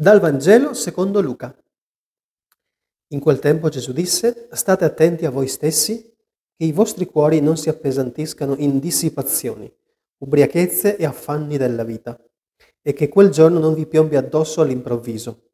Dal Vangelo secondo Luca. In quel tempo Gesù disse, state attenti a voi stessi, che i vostri cuori non si appesantiscano in dissipazioni, ubriachezze e affanni della vita, e che quel giorno non vi piombi addosso all'improvviso.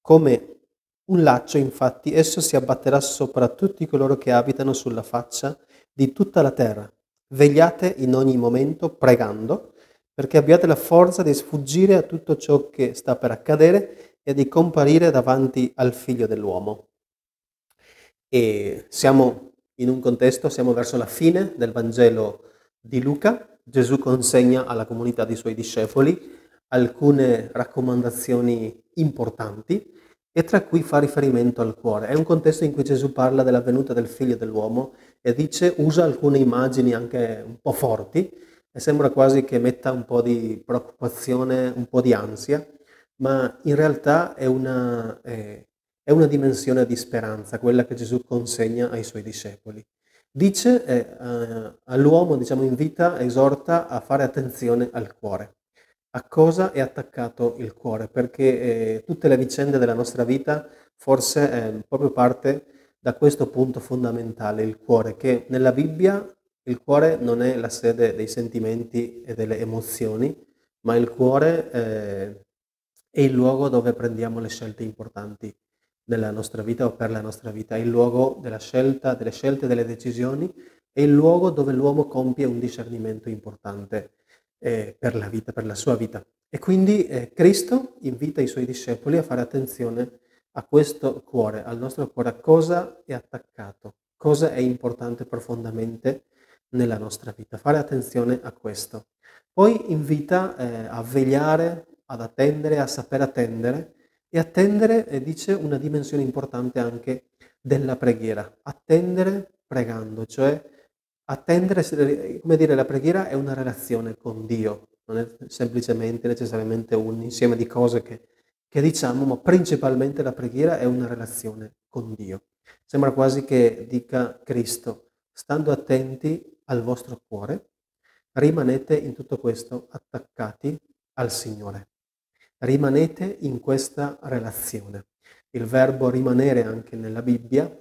Come un laccio, infatti, esso si abbatterà sopra tutti coloro che abitano sulla faccia di tutta la terra. Vegliate in ogni momento pregando, perché abbiate la forza di sfuggire a tutto ciò che sta per accadere e di comparire davanti al figlio dell'uomo. E siamo in un contesto, siamo verso la fine del Vangelo di Luca. Gesù consegna alla comunità dei suoi discepoli alcune raccomandazioni importanti e tra cui fa riferimento al cuore. È un contesto in cui Gesù parla della venuta del figlio dell'uomo e dice, usa alcune immagini anche un po' forti, e sembra quasi che metta un po' di preoccupazione, un po' di ansia, ma in realtà è una, è, è una dimensione di speranza, quella che Gesù consegna ai suoi discepoli. Dice eh, all'uomo, diciamo, invita, esorta a fare attenzione al cuore. A cosa è attaccato il cuore? Perché eh, tutte le vicende della nostra vita forse eh, proprio parte da questo punto fondamentale, il cuore, che nella Bibbia il cuore non è la sede dei sentimenti e delle emozioni, ma il cuore eh, è il luogo dove prendiamo le scelte importanti della nostra vita o per la nostra vita, è il luogo della scelta, delle scelte, delle decisioni, è il luogo dove l'uomo compie un discernimento importante eh, per la vita, per la sua vita. E quindi eh, Cristo invita i suoi discepoli a fare attenzione a questo cuore, al nostro cuore, a cosa è attaccato, cosa è importante profondamente nella nostra vita. Fare attenzione a questo. Poi invita eh, a vegliare, ad attendere, a saper attendere e attendere, eh, dice, una dimensione importante anche della preghiera. Attendere pregando, cioè attendere, come dire, la preghiera è una relazione con Dio, non è semplicemente necessariamente un insieme di cose che, che diciamo, ma principalmente la preghiera è una relazione con Dio. Sembra quasi che dica Cristo, stando attenti al vostro cuore, rimanete in tutto questo attaccati al Signore. Rimanete in questa relazione. Il verbo rimanere anche nella Bibbia,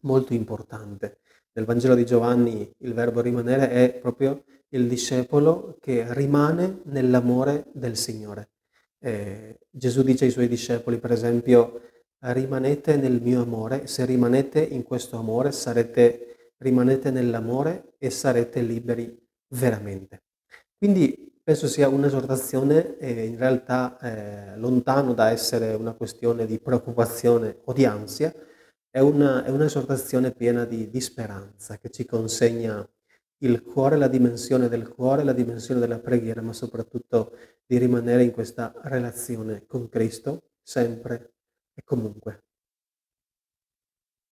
molto importante. Nel Vangelo di Giovanni il verbo rimanere è proprio il discepolo che rimane nell'amore del Signore. Eh, Gesù dice ai suoi discepoli, per esempio, rimanete nel mio amore, se rimanete in questo amore sarete rimanete nell'amore e sarete liberi veramente. Quindi penso sia un'esortazione eh, in realtà eh, lontano da essere una questione di preoccupazione o di ansia, è, una, è un'esortazione piena di, di speranza che ci consegna il cuore, la dimensione del cuore, la dimensione della preghiera, ma soprattutto di rimanere in questa relazione con Cristo sempre e comunque.